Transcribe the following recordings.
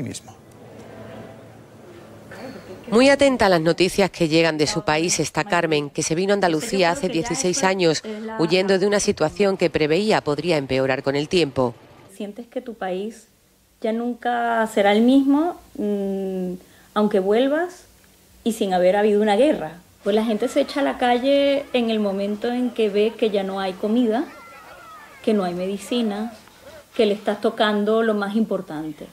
mismo. Muy atenta a las noticias que llegan de su país está Carmen, que se vino a Andalucía hace 16 años, huyendo de una situación que preveía podría empeorar con el tiempo. Sientes que tu país ya nunca será el mismo, mm, aunque vuelvas y sin haber habido una guerra. Pues la gente se echa a la calle en el momento en que ve que ya no hay comida, que no hay medicina, que le estás tocando lo más importante.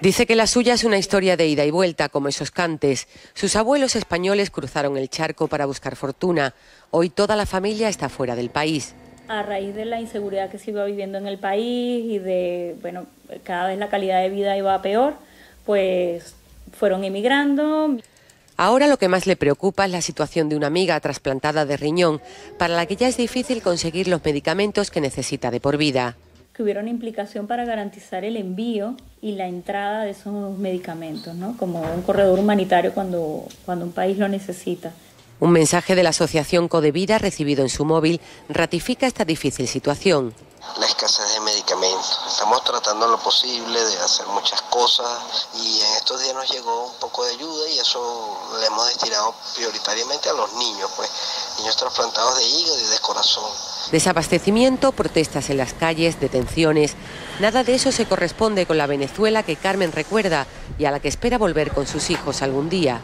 Dice que la suya es una historia de ida y vuelta, como esos cantes. Sus abuelos españoles cruzaron el charco para buscar fortuna. Hoy toda la familia está fuera del país. A raíz de la inseguridad que se iba viviendo en el país y de, bueno, cada vez la calidad de vida iba peor, pues fueron emigrando. Ahora lo que más le preocupa es la situación de una amiga trasplantada de riñón, para la que ya es difícil conseguir los medicamentos que necesita de por vida que hubiera una implicación para garantizar el envío y la entrada de esos medicamentos, ¿no? como un corredor humanitario cuando, cuando un país lo necesita. Un mensaje de la Asociación Codevida recibido en su móvil ratifica esta difícil situación. La escasez de medicamentos. Estamos tratando lo posible de hacer muchas cosas y en estos días nos llegó un poco de ayuda y eso le hemos destinado prioritariamente a los niños, pues niños trasplantados de hígado y de corazón. Desabastecimiento, protestas en las calles, detenciones. Nada de eso se corresponde con la Venezuela que Carmen recuerda y a la que espera volver con sus hijos algún día.